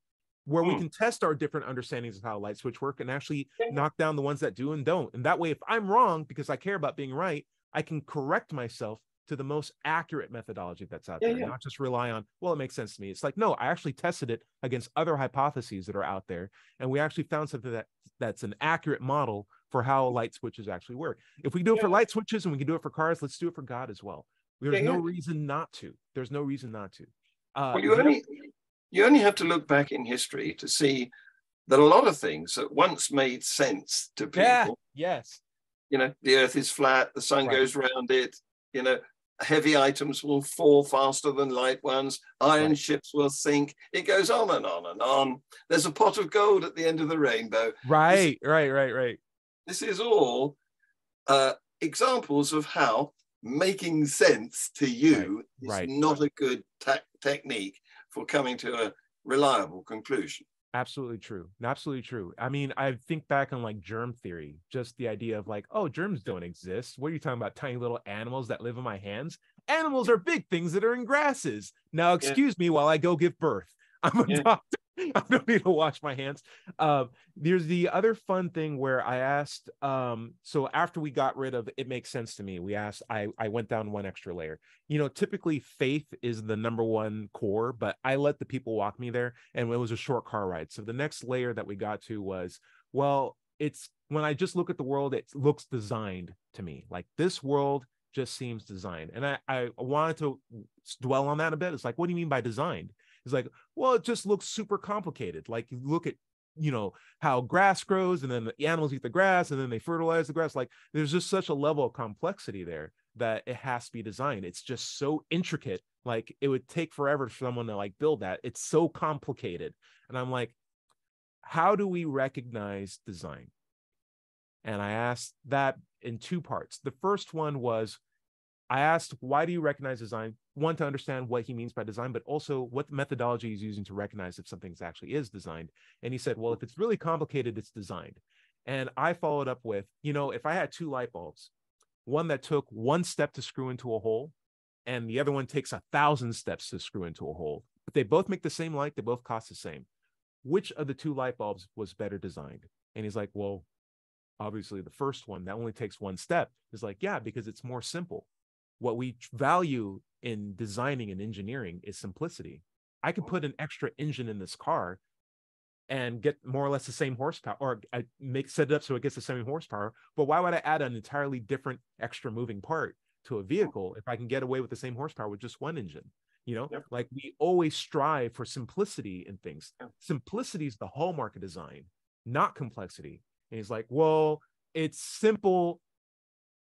where we Hmm. can test our different understandings of how a light switch work and actually Yeah. knock down the ones that do and don't. And that way, if I'm wrong because I care about being right, I can correct myself to the most accurate methodology that's out Yeah, there, yeah. not just rely on, well, it makes sense to me. It's like, no, I actually tested it against other hypotheses that are out there. And we actually found something that that's an accurate model for how light switches actually work. If we do it for light switches and we can do it for cars, let's do it for God as well. There's no reason not to. There's no reason not to. Uh, Well, you you know- only you only have to look back in history to see that a lot of things that once made sense to people, yeah, yes, you know, the earth is flat, the sun Right. goes round it, you know, heavy items will fall faster than light ones, iron Right. ships will sink. It goes on and on and on. There's a pot of gold at the end of the rainbow. right, right, right, right. This is all uh, examples of how making sense to you is right. not a good technique for coming to a reliable conclusion. Absolutely true. Absolutely true. I mean, I think back on like germ theory, just the idea of like, oh, germs don't exist. What are you talking about? Tiny little animals that live in my hands? Animals are big things that are in grasses. Now, excuse me while I go give birth. I'm a Yeah. doctor. I don't need to wash my hands. Um, there's the other fun thing where I asked. Um, so after we got rid of it makes sense to me. We asked. I I went down one extra layer. You know, typically faith is the number one core, but I let the people walk me there, and it was a short car ride. So the next layer that we got to was well, it's when I just look at the world, it looks designed to me. Like this world just seems designed. And I, I wanted to dwell on that a bit. It's like, what do you mean by designed? It's like, well, it just looks super complicated. Like you look at, you know, how grass grows and then the animals eat the grass and then they fertilize the grass. Like there's just such a level of complexity there that it has to be designed. It's just so intricate. Like it would take forever for someone to like build that. It's so complicated. And I'm like, how do we recognize design? And I asked that in two parts. The first one was I asked, why do you recognize design? One, to understand what he means by design, but also what methodology he's using to recognize if something actually is designed. And he said, well, if it's really complicated, it's designed. And I followed up with, you know, if I had two light bulbs, one that took one step to screw into a hole, and the other one takes a thousand steps to screw into a hole, but they both make the same light, they both cost the same. Which of the two light bulbs was better designed? And he's like, well, obviously the first one that only takes one step is like yeah because it's more simple what we value in designing and engineering is simplicity i could put an extra engine in this car and get more or less the same horsepower or I make set it up so it gets the same horsepower but why would i add an entirely different extra moving part to a vehicle if i can get away with the same horsepower with just one engine you know yep. like we always strive for simplicity in things yep. simplicity is the hallmark of design not complexity and he's like, well, it's simple.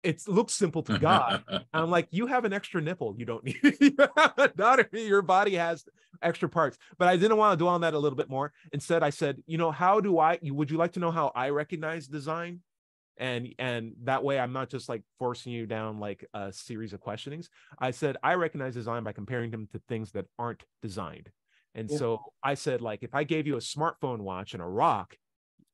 It looks simple to God. I'm like, you have an extra nipple. You don't need not your body has extra parts. But I didn't want to dwell on that a little bit more. Instead, I said, you know, how do I would you like to know how I recognize design? and and that way i'm not just like forcing you down like a series of questionings i said i recognize design by comparing them to things that aren't designed and yeah. so i said like if i gave you a smartphone watch and a rock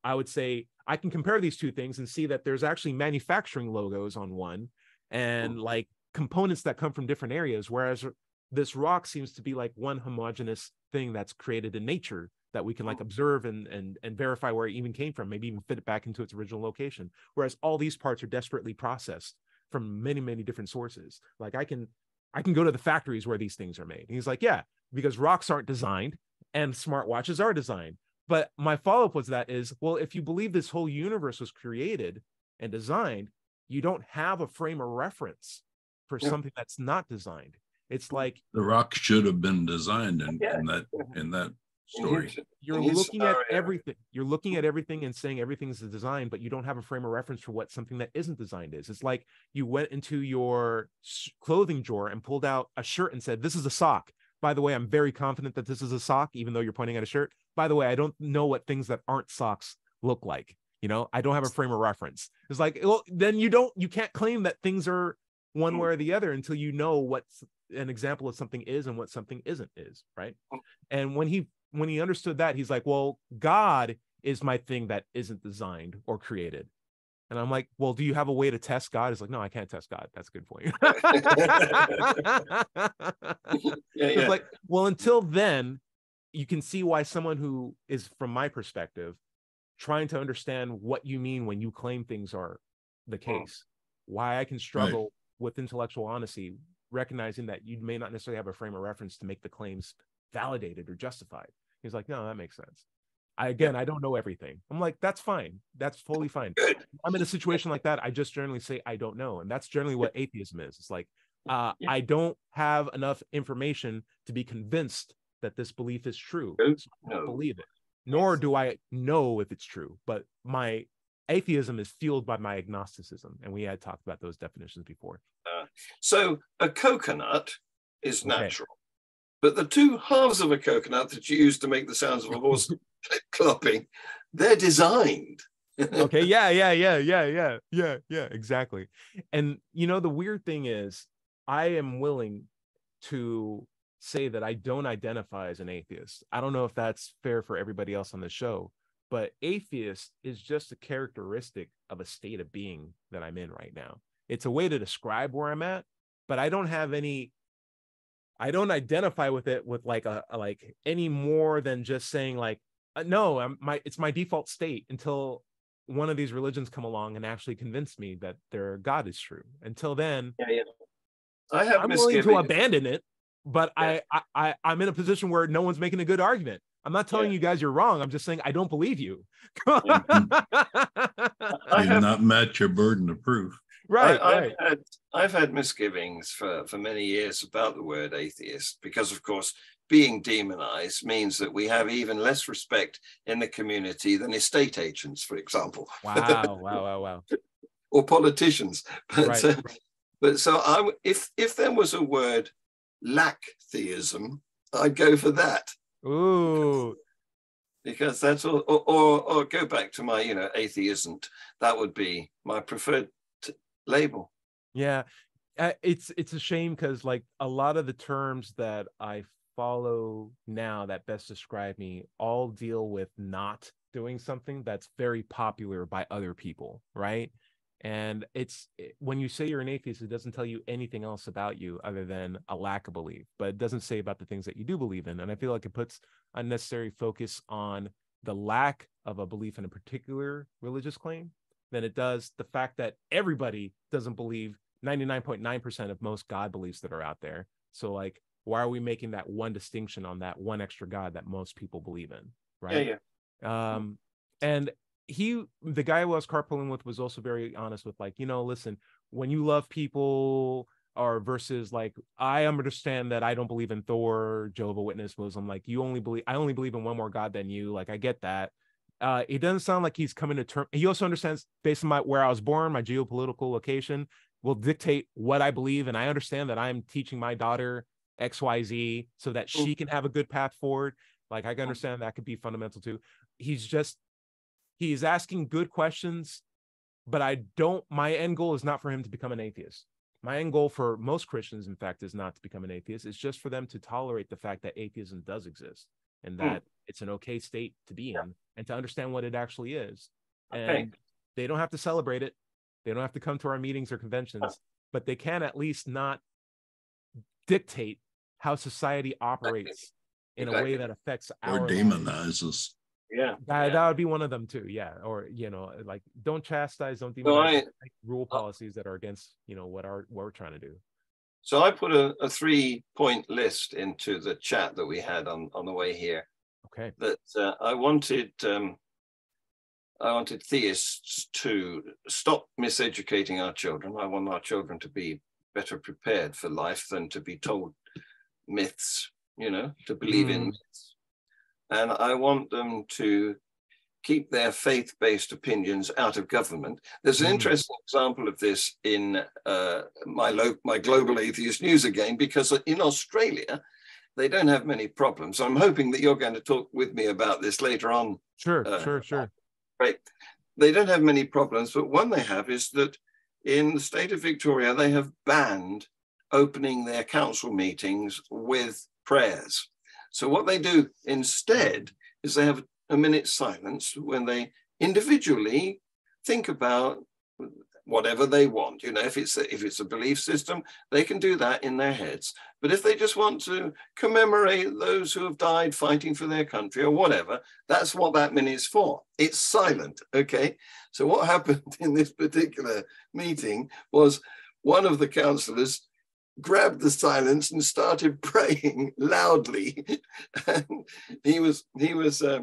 i would say I can compare these two things and see that there's actually manufacturing logos on one and like components that come from different areas, whereas this rock seems to be like one homogenous thing that's created in nature that we can like observe and and and verify where it even came from, maybe even fit it back into its original location. Whereas all these parts are desperately processed from many many different sources. Like I can I can go to the factories where these things are made. And he's like, yeah, because rocks aren't designed and smartwatches are designed. But my follow up was that is, well, if you believe this whole universe was created and designed, you don't have a frame of reference for yeah. something that's not designed. It's like the rock should have been designed in, yeah. in that in that story. You're looking at everything. You're looking at everything and saying everything's a design, but you don't have a frame of reference for what something that isn't designed is. It's like you went into your clothing drawer and pulled out a shirt and said, "This is a sock." By the way, I'm very confident that this is a sock, even though you're pointing at a shirt. By the way, I don't know what things that aren't socks look like. You know, I don't have a frame of reference. It's like, well, then you don't, you can't claim that things are one mm. way or the other until you know what an example of something is and what something isn't is, right? Mm. And when he when he understood that, he's like, well, God is my thing that isn't designed or created. And I'm like, well, do you have a way to test God? He's like, no, I can't test God. That's a good point. yeah, yeah. like, well, until then, you can see why someone who is, from my perspective, trying to understand what you mean when you claim things are the case, why I can struggle right. with intellectual honesty, recognizing that you may not necessarily have a frame of reference to make the claims validated or justified. He's like, no, that makes sense. I again, I don't know everything. I'm like, that's fine. That's fully fine. I'm in a situation like that. I just generally say I don't know, and that's generally what atheism is. It's like uh. I don't have enough information to be convinced that this belief is true. So I don't believe it, nor do I know if it's true. But my atheism is fueled by my agnosticism, and we had talked about those definitions before. Uh, so a coconut is natural. But the two halves of a coconut that you use to make the sounds of a horse clopping, they're designed. okay, yeah, yeah, yeah, yeah, yeah, yeah, yeah, exactly. And you know, the weird thing is, I am willing to say that I don't identify as an atheist. I don't know if that's fair for everybody else on the show, but atheist is just a characteristic of a state of being that I'm in right now. It's a way to describe where I'm at, but I don't have any I don't identify with it with like a, a like any more than just saying like uh, no, I'm my it's my default state until one of these religions come along and actually convince me that their God is true. Until then, yeah, yeah. I have I'm willing to abandon it, but yeah. I, I I'm in a position where no one's making a good argument. I'm not telling yeah. you guys you're wrong. I'm just saying I don't believe you. You've not met your burden of proof. Right, I, right. I've, had, I've had misgivings for, for many years about the word atheist because, of course, being demonized means that we have even less respect in the community than estate agents, for example. Wow, wow, wow, wow. or politicians. But, right, uh, but so I, if if there was a word lack theism, I'd go for that. Ooh. Because that's all, or, or, or go back to my, you know, atheism. That would be my preferred t- label. Yeah, uh, it's it's a shame because like a lot of the terms that I follow now that best describe me all deal with not doing something that's very popular by other people, right? And it's when you say you're an atheist, it doesn't tell you anything else about you other than a lack of belief, but it doesn't say about the things that you do believe in. And I feel like it puts unnecessary focus on the lack of a belief in a particular religious claim than it does the fact that everybody doesn't believe 99.9% of most God beliefs that are out there. So, like, why are we making that one distinction on that one extra God that most people believe in? Right. Yeah. yeah. Um, and he the guy I was carpooling with was also very honest with like, you know, listen, when you love people or versus like I understand that I don't believe in Thor, Jehovah Witness, Muslim, like you only believe I only believe in one more God than you. Like I get that. Uh, it doesn't sound like he's coming to term. He also understands based on my where I was born, my geopolitical location will dictate what I believe, and I understand that I'm teaching my daughter X Y Z so that she can have a good path forward. Like I can understand that could be fundamental too. He's just he's asking good questions, but I don't, my end goal is not for him to become an atheist. My end goal for most Christians, in fact, is not to become an atheist. It's just for them to tolerate the fact that atheism does exist and hmm. that mm. it's an okay state to be in and to understand what it actually is. Okay. And they don't have to celebrate it. They don't have to come to our meetings or conventions, but they can at least not dictate how society operates in a way that affects our or demonizes yeah that, yeah. that would be one of them too yeah or you know like don't chastise don't demonize I, rule policies that are against you know what our what we're trying to do so i put a, a three point list into the chat that we had on on the way here okay that uh, i wanted um i wanted theists to stop miseducating our children i want our children to be better prepared for life than to be told myths you know to believe mm. in myths and I want them to keep their faith-based opinions out of government. There's an mm. interesting example of this in uh, my, lo- my global atheist news again, because in Australia, they don't have many problems. I'm hoping that you're going to talk with me about this later on. Sure, uh, sure, sure. Right. They don't have many problems, but one they have is that in the state of Victoria, they have banned opening their council meetings with prayers. So what they do instead is they have a minute's silence when they individually think about whatever they want. You know, if it's a, if it's a belief system, they can do that in their heads. But if they just want to commemorate those who have died fighting for their country or whatever, that's what that minute's for. It's silent. Okay. So what happened in this particular meeting was one of the councillors grabbed the silence and started praying loudly. and he was he was uh,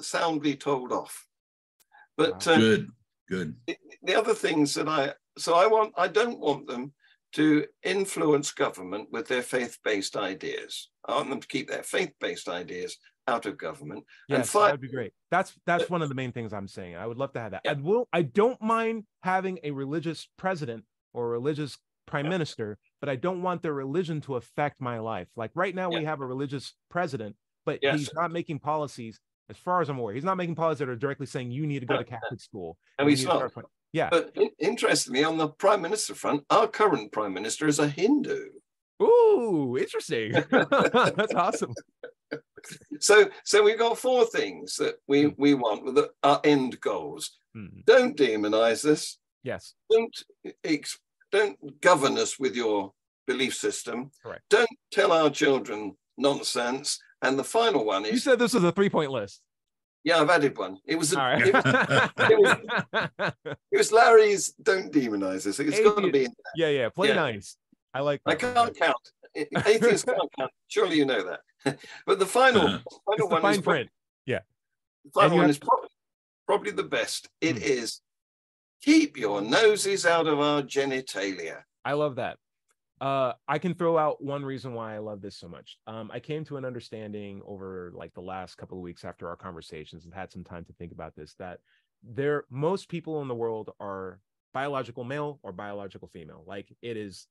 soundly told off. But uh, good, good. The other things that I so I want I don't want them to influence government with their faith-based ideas. I want them to keep their faith-based ideas out of government. Yes, and fi- that'd be great. That's that's one of the main things I'm saying. I would love to have that. Yeah. I will. I don't mind having a religious president or a religious prime yeah. minister but I don't want their religion to affect my life. Like right now, yeah. we have a religious president, but yes. he's not making policies, as far as I'm aware, he's not making policies that are directly saying you need to go to Catholic school. And he's not. Yeah. But interestingly, on the prime minister front, our current prime minister is a Hindu. Ooh, interesting. That's awesome. So, so we've got four things that we mm. we want with our end goals. Mm. Don't demonize this. Yes. Don't ex- don't govern us with your belief system. Correct. Don't tell our children nonsense. And the final one is You said this was a three point list. yeah, I've added one. It was, a, All right. it, was it was it was Larry's. Don't demonize us. It's got to be. In, yeah, yeah. Play Yeah. nice. I like I that. one. can't count. Atheists can't count. Surely you know that. but the final, Uh-huh. final It's the one fine is prob- print. the final one have- is probably, probably the best. It Hmm. is keep your noses out of our genitalia. I love that. Uh, I can throw out one reason why I love this so much. Um, I came to an understanding over like the last couple of weeks after our conversations and had some time to think about this that there most people in the world are biological male or biological female. Like it is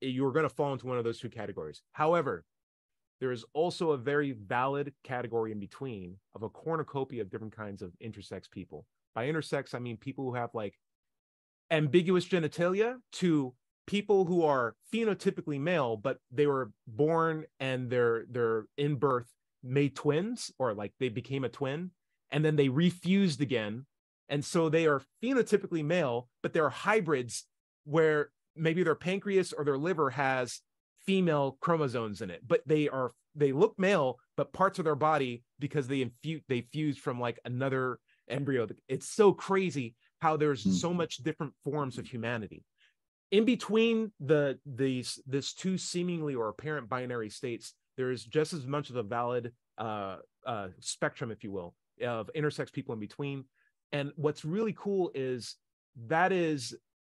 you're going to fall into one of those two categories. However, there is also a very valid category in between of a cornucopia of different kinds of intersex people. By intersex, I mean people who have like ambiguous genitalia to people who are phenotypically male, but they were born and they're they're in birth made twins or like they became a twin and then they refused again. And so they are phenotypically male, but they're hybrids where maybe their pancreas or their liver has female chromosomes in it, but they are they look male, but parts of their body because they infuse they fused from like another embryo. It's so crazy how there's Hmm. so much different forms of humanity. In between the these this two seemingly or apparent binary states, there is just as much of a valid uh, uh, spectrum, if you will, of intersex people in between. And what's really cool is that is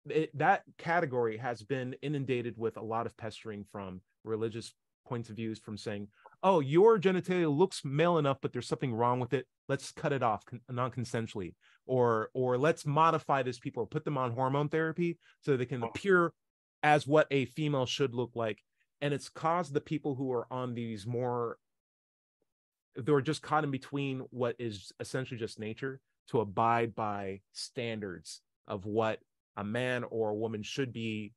it, that category has been inundated with a lot of pestering from religious points of views from saying oh your genitalia looks male enough but there's something wrong with it. Let's cut it off con- non-consensually. Or or let's modify this people put them on hormone therapy so they can appear as what a female should look like. And it's caused the people who are on these more they're just caught in between what is essentially just nature to abide by standards of what a man or a woman should be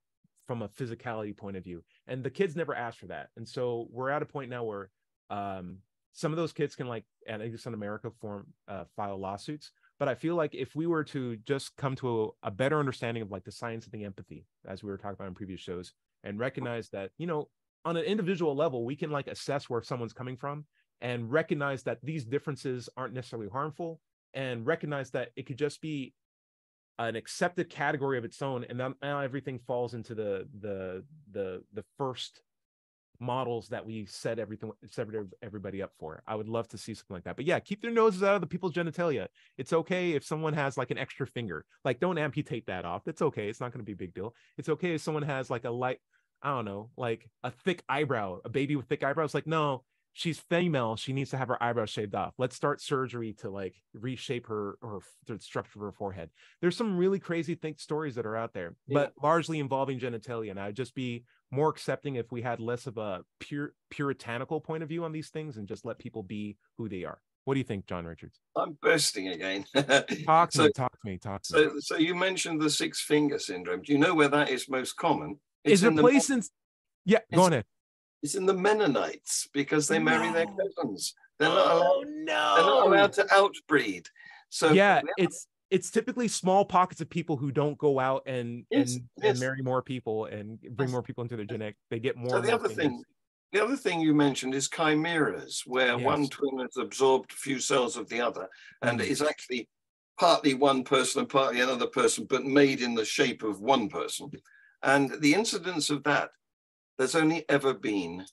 from a physicality point of view and the kids never asked for that. And so we're at a point now where um some of those kids can like and i guess in america form uh, file lawsuits but i feel like if we were to just come to a, a better understanding of like the science of the empathy as we were talking about in previous shows and recognize that you know on an individual level we can like assess where someone's coming from and recognize that these differences aren't necessarily harmful and recognize that it could just be an accepted category of its own and then now everything falls into the the the the first models that we set everything set everybody up for. I would love to see something like that. But yeah keep their noses out of the people's genitalia. It's okay if someone has like an extra finger. Like don't amputate that off. It's okay. It's not going to be a big deal. It's okay if someone has like a light i don't know like a thick eyebrow a baby with thick eyebrows. Like no she's female she needs to have her eyebrows shaved off let's start surgery to like reshape her or the structure of her forehead there's some really crazy think stories that are out there Yeah. but largely involving genitalia and i'd just be more accepting if we had less of a pure puritanical point of view on these things and just let people be who they are what do you think john richards I'm bursting again. talk to so, me talk to me talk to me so, so you mentioned the six finger syndrome. Do you know where that is most common? It's is it in the place yeah go on ahead It's in the Mennonites because they marry their cousins. They're not allowed. oh They're not allowed to outbreed. So yeah it's it's typically small pockets of people who don't go out and Yes, and, yes. and marry more people and bring more people into their genetic they get more So the other fingers. thing, the other thing you mentioned is chimeras, where one twin has absorbed a few cells of the other, and Mhm. is actually partly one person and partly another person, but made in the shape of one person. And the incidence of that, there's only ever been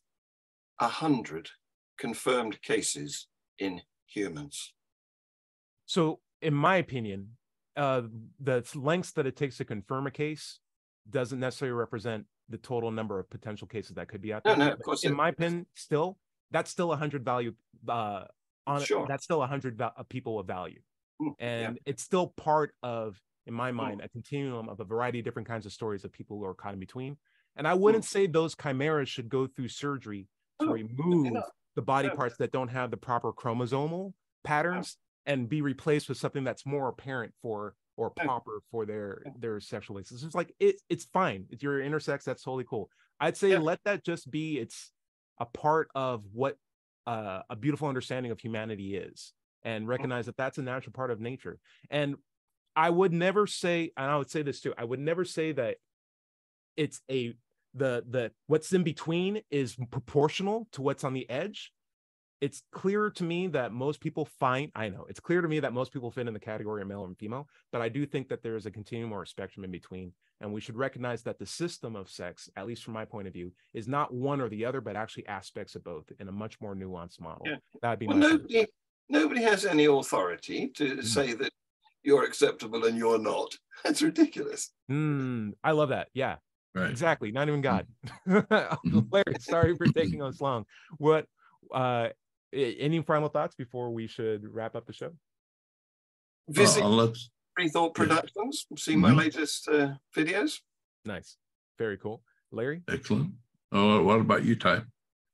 a hundred confirmed cases in humans. so in my opinion uh the lengths that it takes to confirm a case doesn't necessarily represent the total number of potential cases that could be out there no, of course in it- my opinion still that's still a hundred value uh on Sure. that's still a hundred val- uh, people of value Mm, yeah. and it's still part of in my mind a continuum of a variety of different kinds of stories of people who are caught in between and i wouldn't say those chimeras should go through surgery to Oh, remove no. the body No. parts that don't have the proper chromosomal patterns and be replaced with something that's more apparent for or proper for their their sexual basis it's like it, it's fine. If you're intersex that's totally cool. I'd say Yeah. let that just be it's a part of what uh, a beautiful understanding of humanity is and recognize that that's a natural part of nature. And i would never say and i would say this too i would never say that it's a the the what's in between is proportional to what's on the edge it's clear to me that most people find i know it's clear to me that most people fit in the category of male and female but i do think that there is a continuum or a spectrum in between and we should recognize that the system of sex at least from my point of view is not one or the other but actually aspects of both in a much more nuanced model Yeah. that'd be Well, nobody, nobody has any authority to Mm. say that you're acceptable and you're not. That's ridiculous. Mm, i love that yeah Right. exactly not even god Mhm. larry sorry for taking us long what uh any final thoughts before we should wrap up the show Visit Uh, let's Free Thought. Productions. See my Mhm. latest uh, videos. nice very cool larry excellent. Oh, what about you, Ty?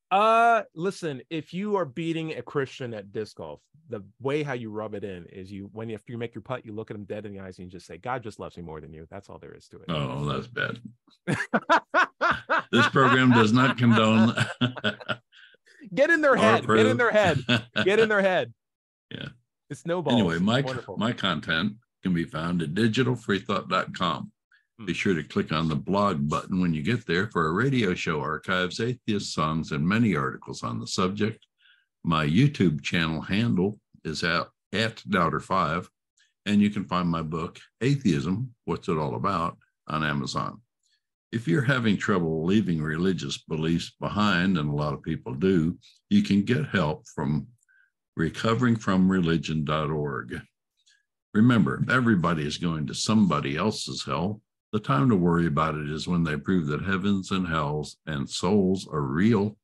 Uh, listen, if you are beating a Christian at disc golf, the way how you rub it in is you when if you make your putt, you look at him dead in the eyes and you just say, "God just loves me more than you." That's all there is to it. Oh, that's bad. This program does not condone. Get in their head. Get in their head. Get in their head. Yeah. It's snowballs. Anyway, my Wonderful. my content can be found at digitalfreethought.com. Be sure to click on the blog button when you get there for a radio show archives, atheist songs, and many articles on the subject. My YouTube channel handle is at, at Doubter5, and you can find my book, Atheism What's It All About, on Amazon. If you're having trouble leaving religious beliefs behind, and a lot of people do, you can get help from recoveringfromreligion.org. Remember, everybody is going to somebody else's hell. The time to worry about it is when they prove that heavens and hells and souls are real.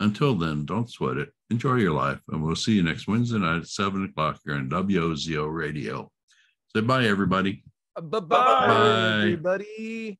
Until then, don't sweat it. Enjoy your life, and we'll see you next Wednesday night at 7 o'clock here on WOZO Radio. Say bye, everybody. Bye bye, Bye. everybody.